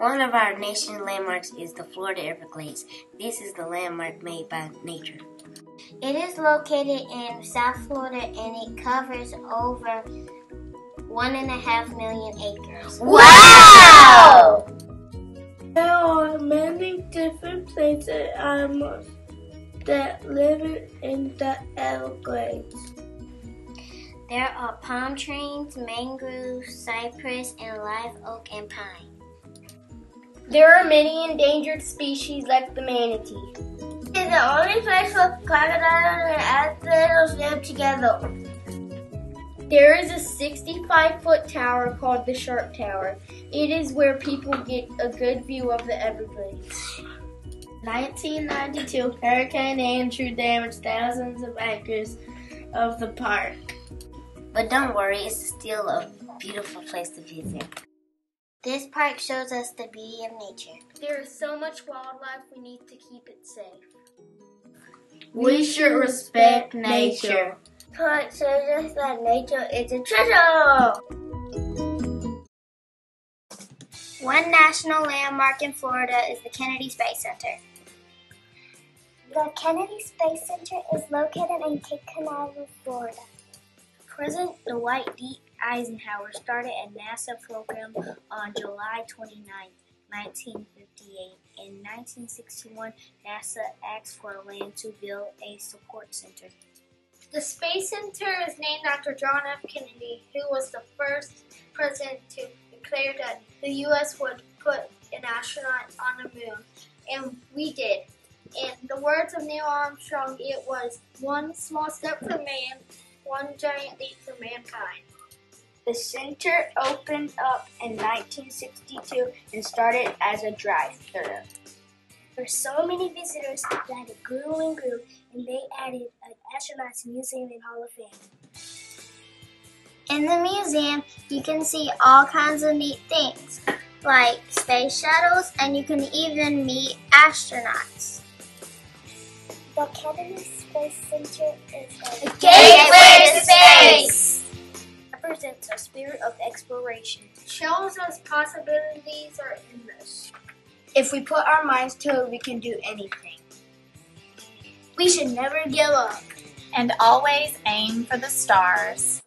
One of our nation's landmarks is the Florida Everglades. This is the landmark made by nature. It is located in South Florida and it covers over one and a half million acres. Wow! There are many different plants and um, animals that live in the Everglades. There are palm trees, mangroves, cypress, and live oak and pine. There are many endangered species like the manatee. It's the only place where crocodiles and alligators live together. There is a 65 foot tower called the Shark Tower. It is where people get a good view of the Everglades. 1992, Hurricane Andrew damaged thousands of acres of the park. But don't worry, it's still a beautiful place to visit. This park shows us the beauty of nature. There is so much wildlife, we need to keep it safe. We should respect nature. Park shows us that nature is a treasure. One national landmark in Florida is the Kennedy Space Center. The Kennedy Space Center is located in Cape Canaveral, Florida. President Dwight D. Eisenhower started a NASA program on July 29, 1958. In 1961, NASA asked for land to build a support center. The Space Center is named after John F. Kennedy, who was the first president to declare that the U.S. would put an astronaut on the moon. And we did. In the words of Neil Armstrong, it was one small step for man, one giant leap for mankind. The center opened up in 1962 and started as a drive-through. There were so many visitors that it grew and grew, and they added an astronauts museum and Hall of Fame. In the museum, you can see all kinds of neat things, like space shuttles, and you can even meet astronauts. The Kennedy Space Center is a Gateway to space! Represents a spirit of exploration. Shows us possibilities are endless. If we put our minds to it, we can do anything. We should never give up. And always aim for the stars.